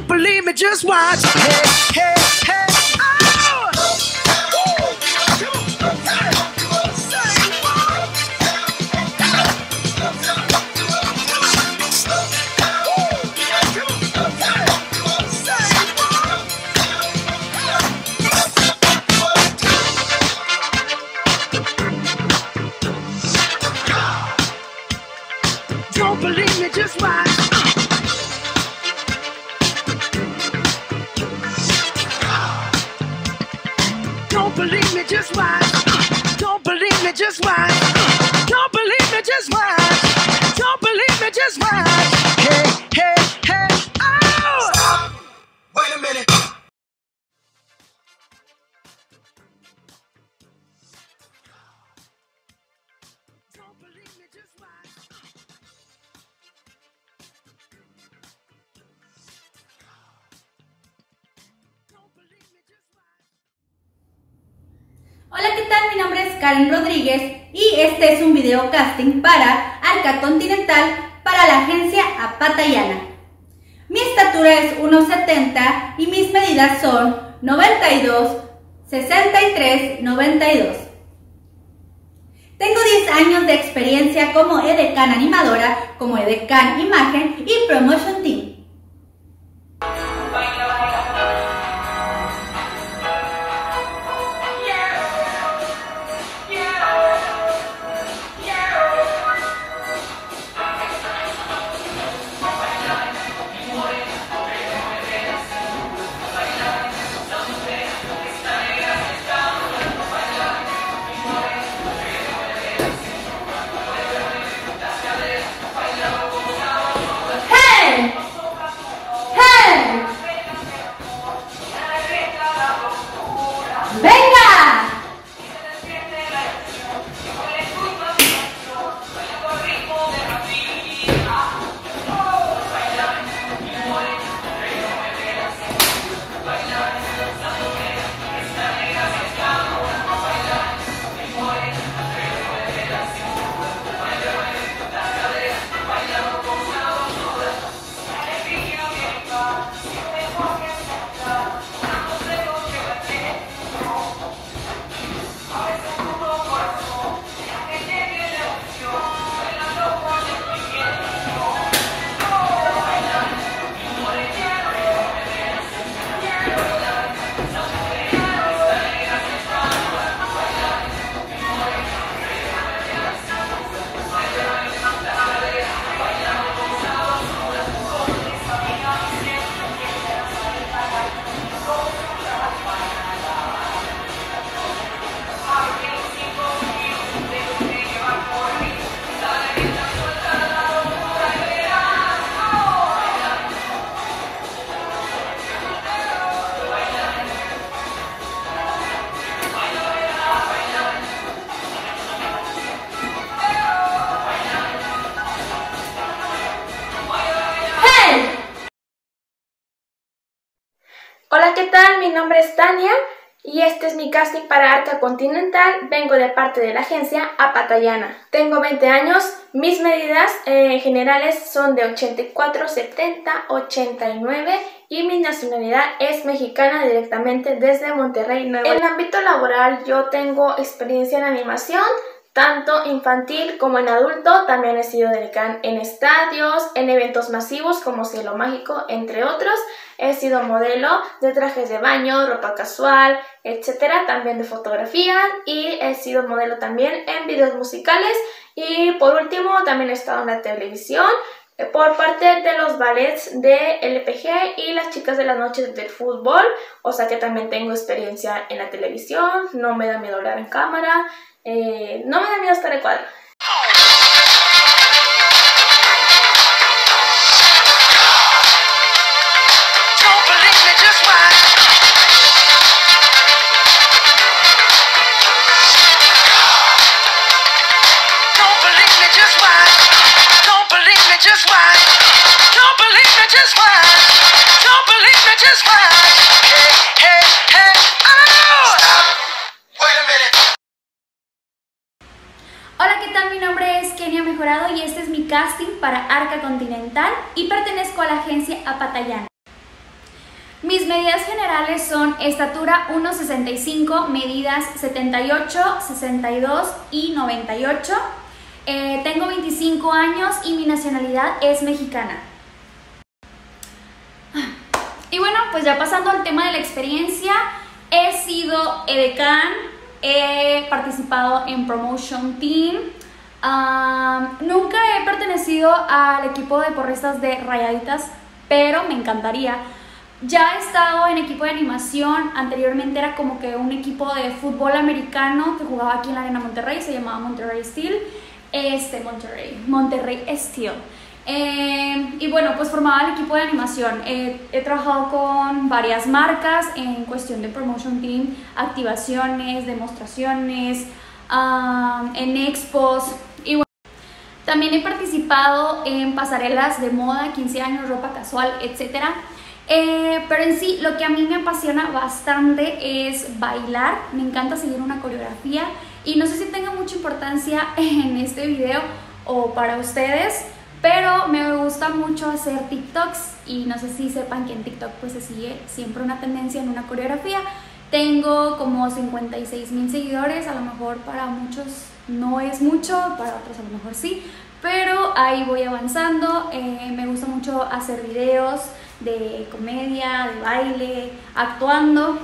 Don't believe me, just watch. Hey, hey, hey. Karen Rodríguez y este es un video casting para Arca Continental para la agencia Apatayana. Mi estatura es 1,70 y mis medidas son 92, 63, 92. Tengo 10 años de experiencia como edecán animadora, como edecán imagen y promotion team. Casting para Arca Continental. Vengo de parte de la agencia Apatayana. Tengo 20 años, mis medidas eh, generales son de 84, 70, 89 y mi nacionalidad es mexicana directamente desde Monterrey, Nuevo En el ámbito laboral yo tengo experiencia en animación, tanto infantil como en adulto. También he sido dedicada en estadios, en eventos masivos como Cielo Mágico, entre otros. He sido modelo de trajes de baño, ropa casual, etcétera, también de fotografía y he sido modelo también en videos musicales y por último también he estado en la televisión eh, por parte de los ballets de LPG y las chicas de las noches del fútbol, o sea que también tengo experiencia en la televisión, no me da miedo hablar en cámara, eh, no me da miedo estar en cuadro. Hola, ¿qué tal? Mi nombre es Kenia Mejorado y este es mi casting para Arca Continental y pertenezco a la agencia Apatayana. Mis medidas generales son estatura 1,65, medidas 78, 62 y 98. Eh, tengo 25 años y mi nacionalidad es mexicana. Y bueno, pues ya pasando al tema de la experiencia, he sido edecán, he participado en Promotion Team, nunca he pertenecido al equipo de porristas de Rayaditas, pero me encantaría. Ya he estado en equipo de animación, anteriormente era como que un equipo de fútbol americano que jugaba aquí en la Arena Monterrey, se llamaba Monterrey Steel, este Monterrey, Monterrey Steel. Eh, y bueno, pues formaba el equipo de animación. he trabajado con varias marcas en cuestión de promotion team, activaciones, demostraciones, en expos. Y bueno, también he participado en pasarelas de moda, 15 años, ropa casual, etcétera. Eh, pero en sí, lo que a mí me apasiona bastante es bailar. Me encanta seguir una coreografía. Y no sé si tenga mucha importancia en este video o para ustedes, pero me gusta mucho hacer TikToks y no sé si sepan que en TikTok pues se sigue siempre una tendencia en una coreografía. Tengo como 56 mil seguidores, a lo mejor para muchos no es mucho, para otros a lo mejor sí, pero ahí voy avanzando. Eh, me gusta mucho hacer videos de comedia, de baile, actuando,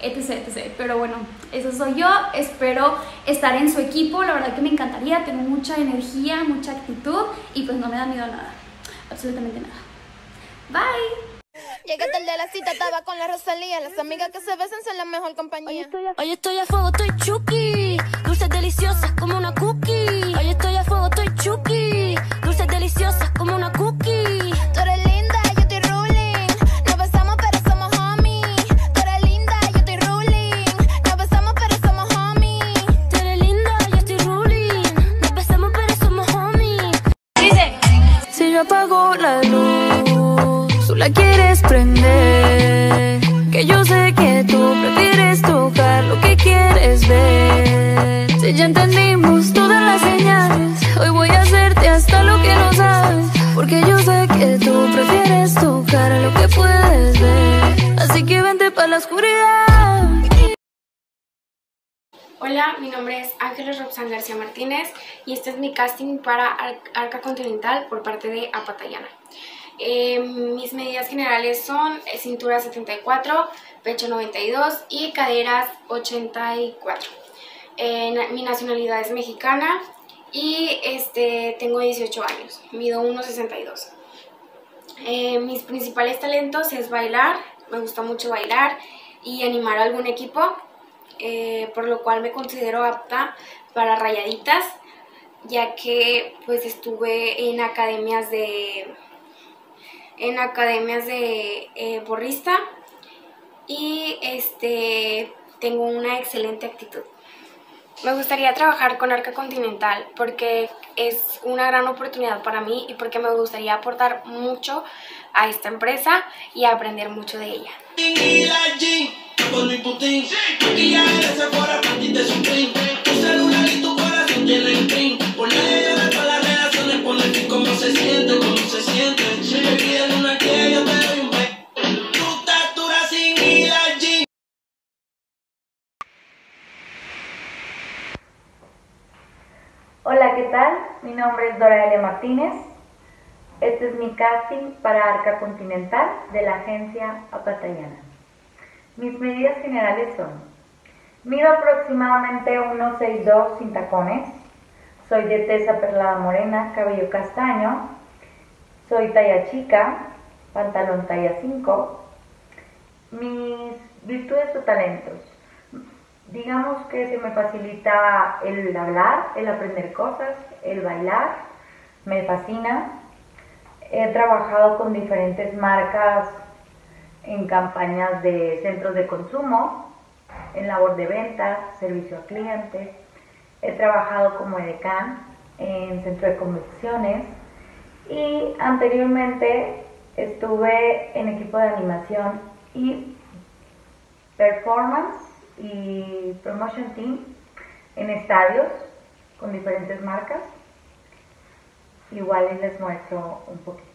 etc, etc. Pero bueno, eso soy yo. Espero estar en su equipo. La verdad que me encantaría. Tengo mucha energía, mucha actitud y pues no me da miedo nada. Absolutamente nada. Bye. Llegué tarde a la cita, estaba con la Rosalía. Las amigas que se besan son la mejor compañía. Hoy estoy a, fuego, estoy chuki. Dulces deliciosas como una cookie. Hoy estoy a fuego, estoy chuki. Dulces deliciosas como una cookie. Apago la luz, tú quieres prender. Que yo sé que tú prefieres tocar lo que quieres ver. Si ya nombre es Ángeles Robsan García Martínez y este es mi casting para Ar- Arca Continental por parte de Apatayana. Eh, mis medidas generales son eh, cintura 74, pecho 92 y caderas 84. Eh, na- mi nacionalidad es mexicana y este, tengo 18 años, mido 1,62. Eh, mis principales talentos es bailar, me gusta mucho bailar y animar a algún equipo, eh, por lo cual me considero apta para rayaditas, ya que pues estuve en academias de en academias de eh, porrista y este tengo una excelente actitud. Me gustaría trabajar con Arca Continental porque es una gran oportunidad para mí y porque me gustaría aportar mucho a esta empresa y aprender mucho de ella. Con mi putín. Maquillaje de Sephora, panty de Supreme. Tu celular y tu corazón tienen pin. Por nadie llorar para las relaciones, pon aquí cómo se siente, cómo se siente. Si me piden una que yo te doy un beso. Tu estatura sin ir G. Hola, ¿qué tal? Mi nombre es Doraelia Martínez. Este es mi casting para Arca Continental de la agencia Apatayana. Mis medidas generales son: mido aproximadamente 1,62 sin tacones, soy de tesa perlada morena, cabello castaño, soy talla chica, pantalón talla 5. Mis virtudes o talentos. Digamos que se me facilita el hablar, el aprender cosas, el bailar, me fascina. He trabajado con diferentes marcas en campañas de centros de consumo, en labor de ventas, servicio a clientes. He trabajado como edecán en centro de convenciones y anteriormente estuve en equipo de animación y performance y promotion team en estadios con diferentes marcas. Igual les muestro un poquito.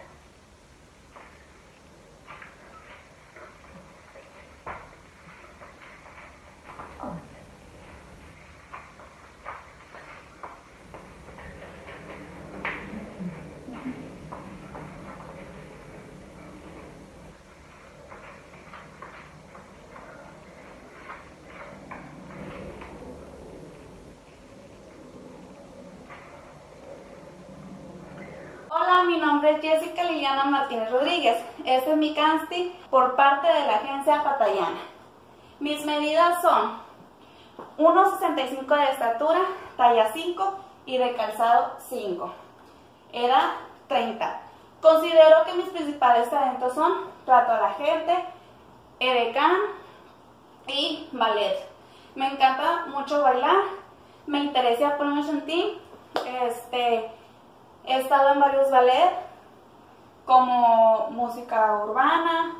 Mi nombre es Jessica Liliana Martínez Rodríguez. Este es mi casting por parte de la agencia Patayana. Mis medidas son 1,65 de estatura, talla 5 y de calzado 5. Edad 30. Considero que mis principales talentos son trato a la gente, edecán y ballet. Me encanta mucho bailar, me interesa promotion team, este, he estado en varios ballet como música urbana,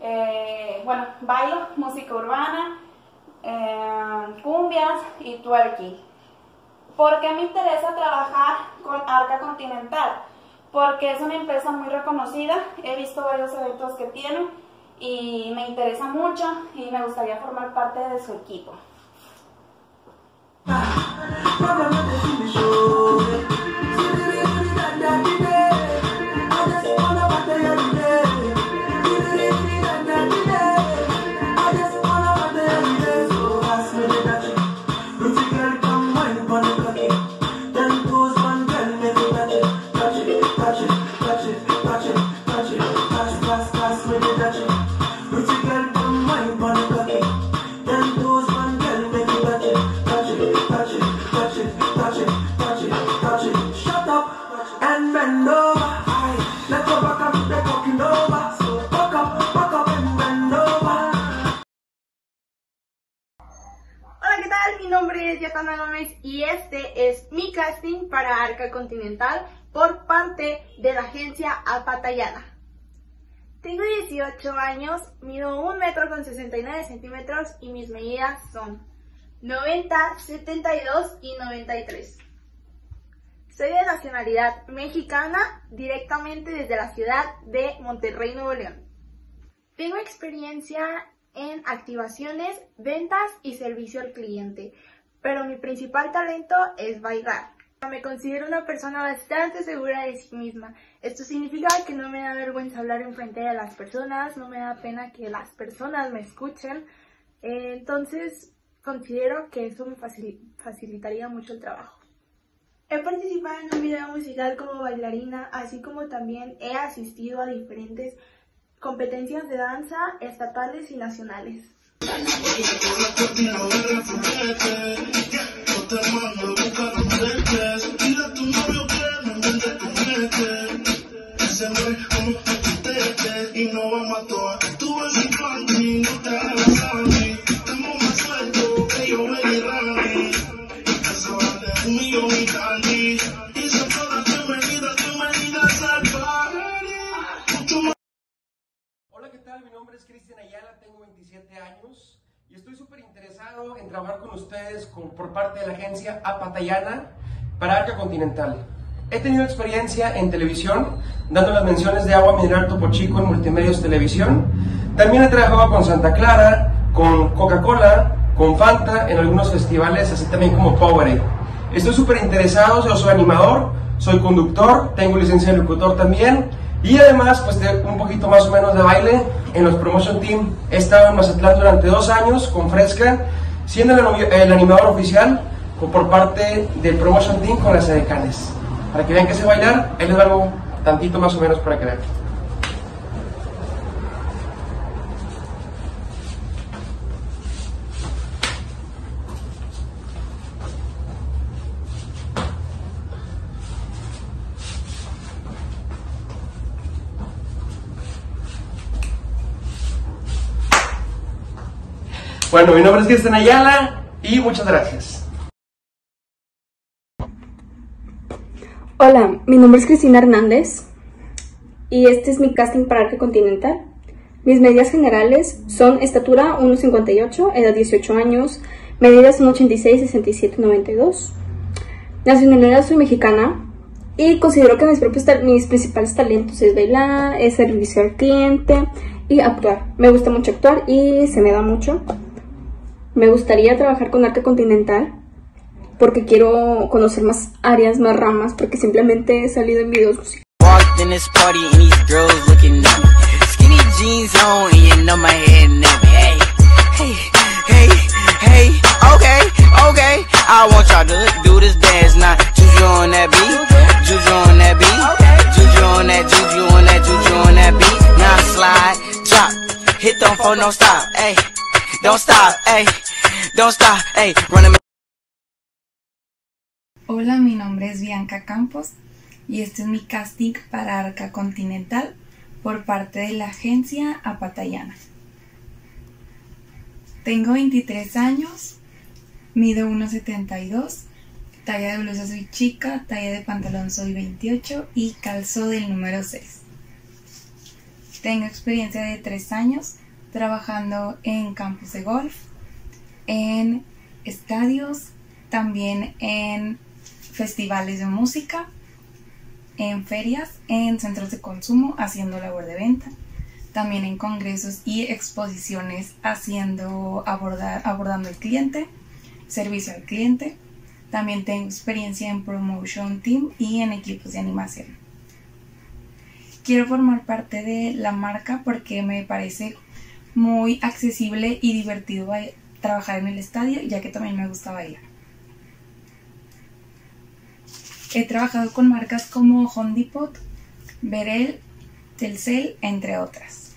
eh, bueno, bailo, música urbana, eh, cumbias y twerking. ¿Por qué me interesa trabajar con Arca Continental? Porque es una empresa muy reconocida, he visto varios eventos que tienen y me interesa mucho y me gustaría formar parte de su equipo. Es Yatana Gómez y este es mi casting para Arca Continental por parte de la agencia Apatayana. Tengo 18 años, mido 1 metro con 69 centímetros y mis medidas son 90, 72 y 93. Soy de nacionalidad mexicana, directamente desde la ciudad de Monterrey, Nuevo León. Tengo experiencia en activaciones, ventas y servicio al cliente, pero mi principal talento es bailar. Me considero una persona bastante segura de sí misma. Esto significa que no me da vergüenza hablar en frente de las personas, no me da pena que las personas me escuchen. Eh, Entonces, considero que eso me facil- facilitaría mucho el trabajo. He participado en un video musical como bailarina, así como también he asistido a diferentes competencias de danza estatales y nacionales. Y no vamos a toa. Interesado en trabajar con ustedes con- por parte de la agencia Apatayana para Arca Continental. He tenido experiencia en televisión, dando las menciones de agua mineral Topo Chico en Multimedios Televisión. También he trabajado con Santa Clara, con Coca-Cola, con Fanta en algunos festivales, así también como Powerade. Estoy súper interesado, yo soy animador, soy conductor, tengo licencia de locutor también y además pues de un poquito más o menos de baile en los Promotion Team. He estado en Mazatlán durante dos años con Fresca, siendo el, animador oficial por parte del Promotion Team con las edecanes. Para que vean que sé bailar, ahí les va algo tantito más o menos para que. Bueno, mi nombre es Cristian Ayala y muchas gracias. Hola, mi nombre es Cristina Hernández y este es mi casting para Arca Continental. Mis medidas generales son estatura 1,58, edad 18 años, medidas 1,86, 67, 92. Nacionalidad soy mexicana y considero que mis, propios mis principales talentos es bailar, es servicio al cliente y actuar. Me gusta mucho actuar y se me da mucho. Me gustaría trabajar con arte continental porque quiero conocer más áreas, más ramas, porque simplemente he salido en videos musicales. Don't stop, hey. Don't stop. Hola, mi nombre es Bianca Campos y este es mi casting para Arca Continental por parte de la agencia Apatayana. Tengo 23 años, mido 1,72, talla de blusa soy chica, talla de pantalón soy 28 y calzo del número 6. Tengo experiencia de 3 años trabajando en campos de golf, en estadios, también en festivales de música, en ferias, en centros de consumo haciendo labor de venta, también en congresos y exposiciones haciendo abordar, abordando el cliente, servicio al cliente. También tengo experiencia en promotion team y en equipos de animación. Quiero formar parte de la marca porque me parece muy accesible y divertido trabajar en el estadio, ya que también me gusta bailar. He trabajado con marcas como Home Depot, Berel, Telcel, entre otras.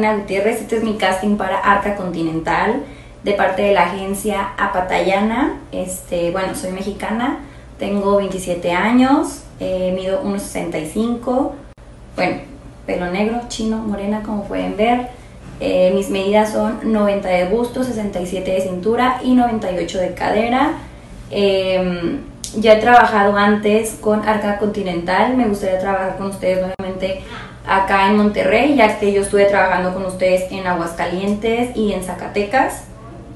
Carolina Gutiérrez, este es mi casting para Arca Continental de parte de la agencia Apatayana. Este, bueno, soy mexicana, tengo 27 años, eh, mido 1,65, bueno, pelo negro, chino, morena, como pueden ver. Eh, mis medidas son 90 de busto, 67 de cintura y 98 de cadera. Em, ya he trabajado antes con Arca Continental, me gustaría trabajar con ustedes nuevamente acá en Monterrey, ya que yo estuve trabajando con ustedes en Aguascalientes y en Zacatecas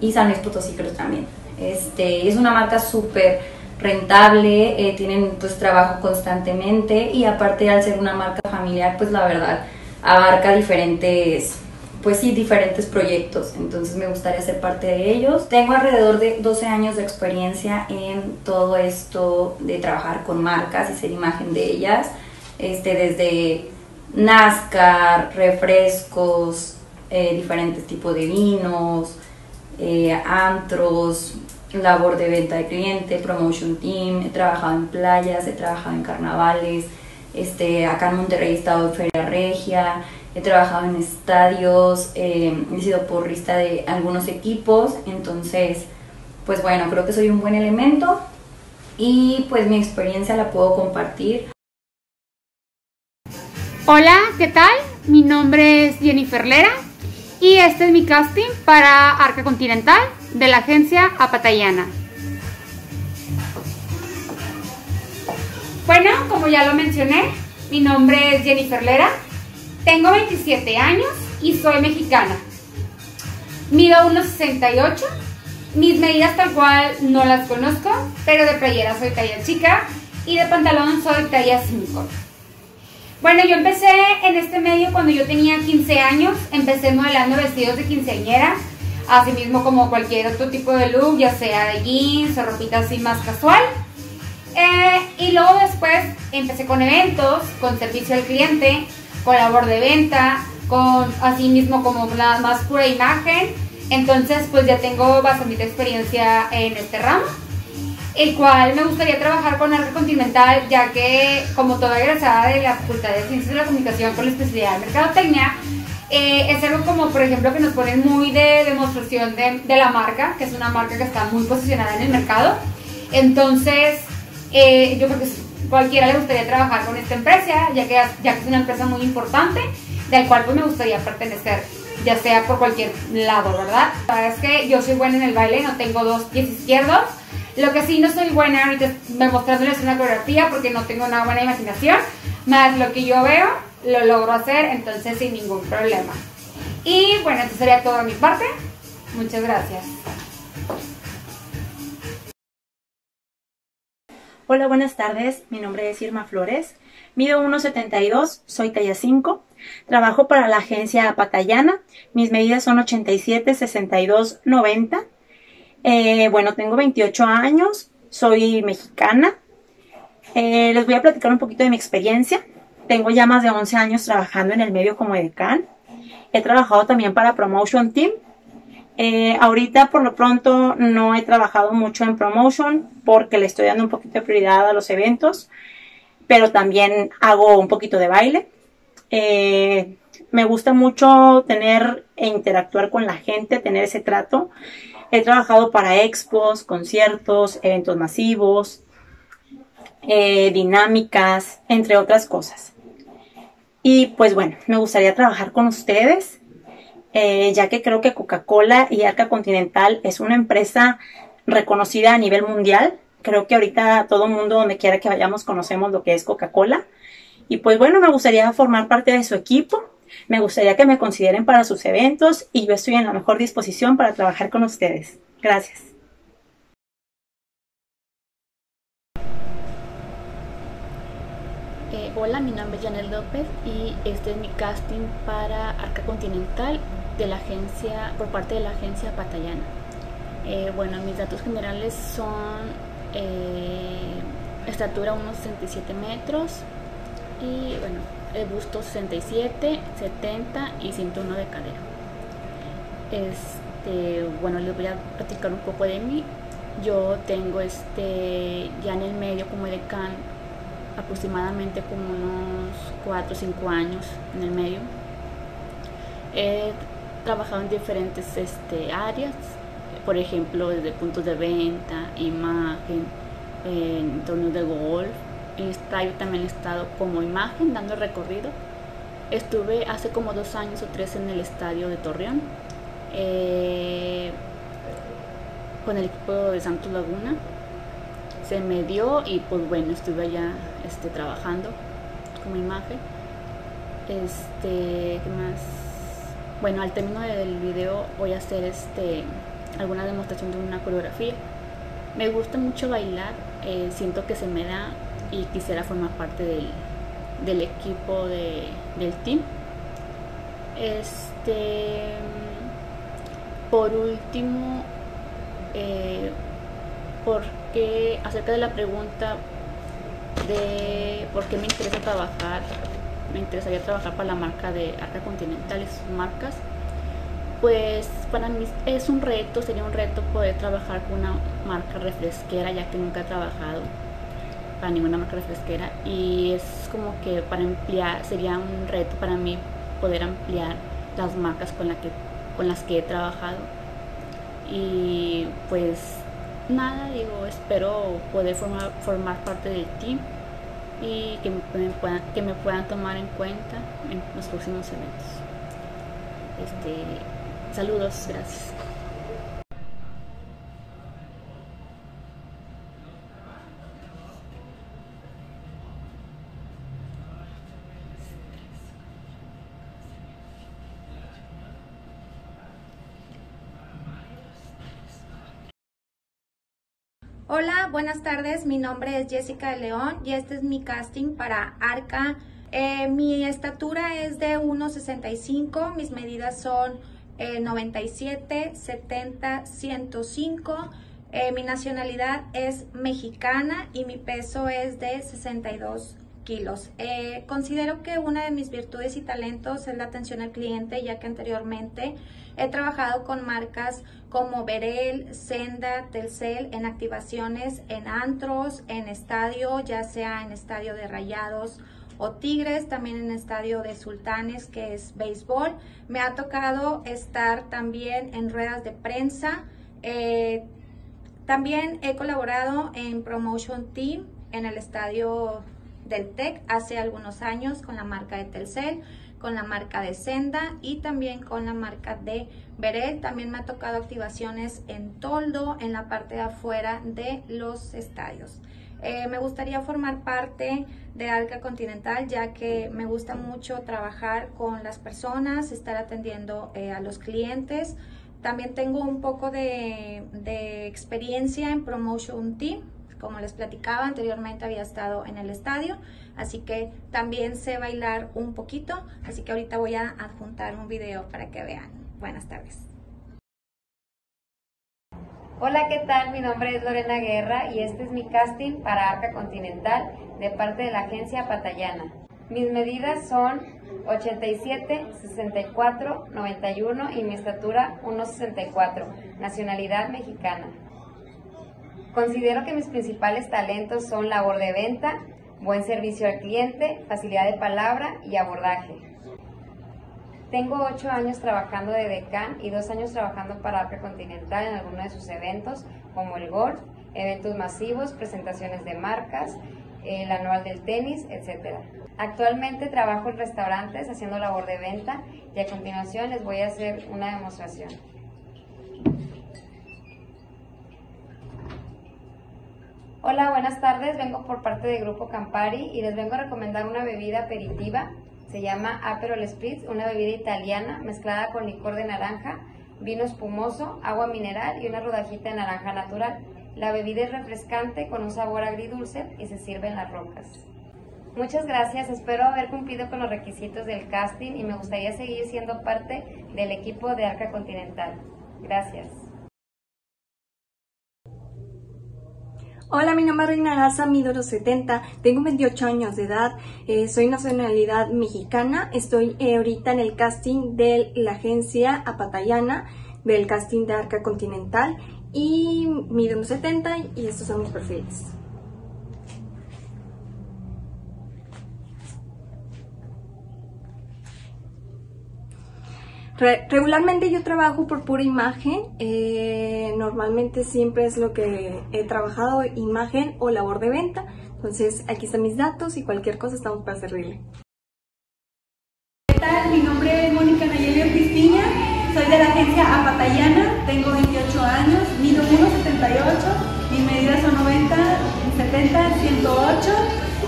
y San Luis Potosí también. Este, es una marca súper rentable, eh, tienen pues trabajo constantemente y aparte al ser una marca familiar pues la verdad abarca diferentes pues sí, diferentes proyectos, entonces me gustaría ser parte de ellos. Tengo alrededor de 12 años de experiencia en todo esto de trabajar con marcas y ser imagen de ellas, este, desde NASCAR, refrescos, eh, diferentes tipos de vinos, eh, antros, labor de venta de cliente, promotion team, he trabajado en playas, he trabajado en carnavales, este, acá en Monterrey he estado en Feria Regia, he trabajado en estadios, eh, he sido porrista de algunos equipos, entonces, pues bueno, creo que soy un buen elemento y pues mi experiencia la puedo compartir. Hola, ¿qué tal? Mi nombre es Jennifer Lera y este es mi casting para Arca Continental de la agencia Apatayana. Bueno, como ya lo mencioné, mi nombre es Jennifer Lera, tengo 27 años y soy mexicana. Mido 1,68, mis medidas tal cual no las conozco, pero de playera soy talla chica y de pantalón soy talla 5. Bueno, yo empecé en este medio cuando yo tenía 15 años, empecé modelando vestidos de quinceañera, así mismo como cualquier otro tipo de look, ya sea de jeans o ropita así más casual. Eh, y luego después empecé con eventos, con servicio al cliente, con labor de venta, con así mismo como la más pura imagen. Entonces pues ya tengo bastante experiencia en este ramo el cual me gustaría trabajar con Arte Continental, ya que como toda egresada de la Facultad de Ciencias de la Comunicación con la especialidad de Mercadotecnia, eh, es algo como, por ejemplo, que nos ponen muy de demostración de, de, la marca, que es una marca que está muy posicionada en el mercado. Entonces, eh, yo creo que cualquiera le gustaría trabajar con esta empresa, ya que, ya que es una empresa muy importante, del cual pues me gustaría pertenecer, ya sea por cualquier lado, ¿verdad? La verdad es que yo soy buena en el baile, no tengo dos pies izquierdos, lo que sí no soy buena ahorita es mostrándoles una coreografía porque no tengo una buena imaginación, más lo que yo veo lo logro hacer, entonces sin ningún problema. Y bueno, esto sería todo de mi parte. Muchas gracias. Hola, buenas tardes. Mi nombre es Irma Flores. Mido 1,72, soy talla 5. Trabajo para la agencia Patayana. Mis medidas son 87, 62, 90. Eh, bueno, tengo 28 años, soy mexicana. Eh, les voy a platicar un poquito de mi experiencia. Tengo ya más de 11 años trabajando en el medio como edecán. He trabajado también para Promotion Team. Eh, ahorita por lo pronto no he trabajado mucho en promotion porque le estoy dando un poquito de prioridad a los eventos, pero también hago un poquito de baile. Me gusta mucho tener e interactuar con la gente, tener ese trato. He trabajado para expos, conciertos, eventos masivos, eh, dinámicas, entre otras cosas. Y pues bueno, me gustaría trabajar con ustedes, eh, ya que creo que Coca-Cola y Arca Continental es una empresa reconocida a nivel mundial. Creo que ahorita todo el mundo, donde quiera que vayamos, conocemos lo que es Coca-Cola. Y pues bueno, me gustaría formar parte de su equipo. Me gustaría que me consideren para sus eventos y yo estoy en la mejor disposición para trabajar con ustedes. Gracias. Eh, hola, mi nombre es Janet López y este es mi casting para Arca Continental de la agencia, por parte de la agencia Patayana. Eh, bueno, mis datos generales son eh, estatura unos 67 metros y bueno, el busto 67, 70 y 101 de cadera. Este, bueno, les voy a platicar un poco de mí. Yo tengo este ya en el medio como decán aproximadamente como unos 4 o 5 años en el medio. He trabajado en diferentes este, áreas, por ejemplo, desde puntos de venta, imagen, en torneos de golf. En estadio también he estado como imagen, dando recorrido. Estuve hace como dos años o tres en el estadio de Torreón, eh, con el equipo de Santos Laguna. Se me dio y pues bueno, estuve allá este, trabajando como imagen. Este, ¿qué más? Bueno, al término del video voy a hacer este alguna demostración de una coreografía. Me gusta mucho bailar, eh, siento que se me da y quisiera formar parte del, del equipo de, del team. Este, por último, eh, porque acerca de la pregunta de por qué me interesa trabajar, me interesaría trabajar para la marca de Arca Continental y sus marcas, pues para mí es un reto, sería un reto poder trabajar con una marca refresquera, ya que nunca he trabajado para ninguna marca refresquera y es como que para ampliar, sería un reto para mí poder ampliar las marcas con, la que, con las que he trabajado y pues nada, digo, espero poder formar, formar parte del team y que me, puedan, que me puedan tomar en cuenta en los próximos eventos. Este, saludos, gracias. Hola, buenas tardes. Mi nombre es Jessica de León y este es mi casting para Arca. Eh, mi estatura es de 1,65. Mis medidas son eh, 97, 70, 105. Eh, mi nacionalidad es mexicana y mi peso es de 62 kilos. Eh, considero que una de mis virtudes y talentos es la atención al cliente, ya que anteriormente he trabajado con marcas como Berel, Senda, Telcel en activaciones en antros, en estadio, ya sea en estadio de rayados o Tigres, también en estadio de Sultanes, que es béisbol. Me ha tocado estar también en ruedas de prensa. Eh, también he colaborado en Promotion Team en el estadio del TEC hace algunos años con la marca de Telcel, con la marca de Senda y también con la marca de Berel. También me ha tocado activaciones en toldo en la parte de afuera de los estadios. Eh, me gustaría formar parte de Arca Continental ya que me gusta mucho trabajar con las personas, estar atendiendo eh, a los clientes. También tengo un poco de, de experiencia en Promotion Team, como les platicaba anteriormente había estado en el estadio, así que también sé bailar un poquito, así que ahorita voy a adjuntar un video para que vean. Buenas tardes. Hola, ¿qué tal? Mi nombre es Lorena Guerra y este es mi casting para Arca Continental de parte de la agencia Patayana. Mis medidas son 87, 64, 91 y mi estatura 1,64, nacionalidad mexicana. Considero que mis principales talentos son labor de venta, buen servicio al cliente, facilidad de palabra y abordaje. Tengo ocho años trabajando de decán y dos años trabajando para Arca Continental en algunos de sus eventos, como el golf, eventos masivos, presentaciones de marcas, el anual del tenis, etc. Actualmente trabajo en restaurantes haciendo labor de venta y a continuación les voy a hacer una demostración. Hola, buenas tardes. Vengo por parte del Grupo Campari y les vengo a recomendar una bebida aperitiva. Se llama Aperol Spritz, una bebida italiana mezclada con licor de naranja, vino espumoso, agua mineral y una rodajita de naranja natural. La bebida es refrescante con un sabor agridulce y se sirve en las rocas. Muchas gracias, espero haber cumplido con los requisitos del casting y me gustaría seguir siendo parte del equipo de Arca Continental. Gracias. Hola, mi nombre es Reina Garza, mido los 70, tengo 28 años de edad, eh, soy nacionalidad mexicana, estoy eh, ahorita en el casting de la agencia Apatayana, del casting de Arca Continental y mido unos 70 y estos son mis perfiles. Re- regularmente yo trabajo por pura imagen, eh, normalmente siempre es lo que he trabajado, imagen o labor de venta. Entonces aquí están mis datos y cualquier cosa estamos para servirle. ¿Qué tal? Mi nombre es Mónica Nayeli Ortiz Piña, soy de la agencia Apatayana, tengo 28 años, mido 1,78, mis medidas son 90, 70, 108,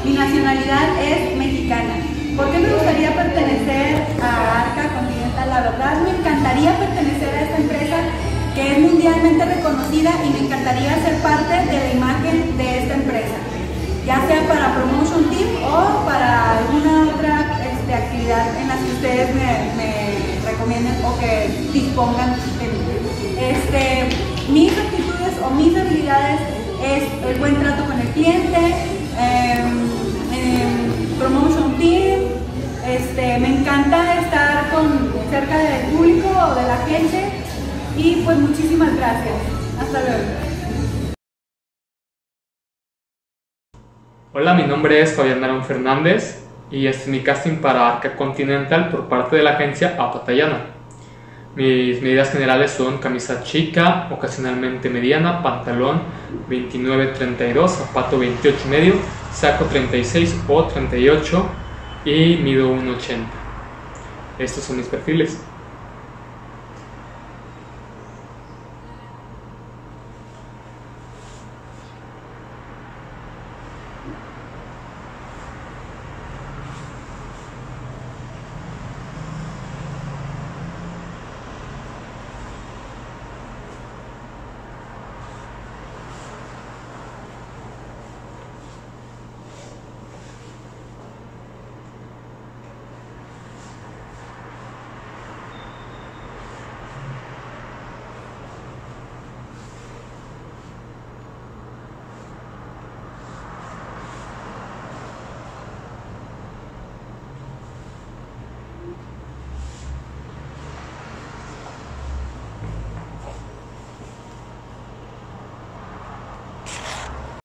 mi nacionalidad es mexicana. ¿Por qué me gustaría pertenecer a Arca Continental? La verdad me encantaría pertenecer a esta empresa que es mundialmente reconocida y me encantaría ser parte de la imagen de esta empresa, ya sea para Promotion Team o para alguna otra este, actividad en la que ustedes me, me recomienden o que dispongan. Este, mis actitudes o mis habilidades es el buen trato con el cliente, este, me encanta estar con, cerca del público de la gente y pues muchísimas gracias. Hasta luego. Hola, mi nombre es Fabián Narón Fernández y este es mi casting para Arca Continental por parte de la agencia Apatayana. Mis medidas generales son camisa chica, ocasionalmente mediana, pantalón 29-32, zapato 28 medio, saco 36 o 38 y mido 1,80. Estos son mis perfiles.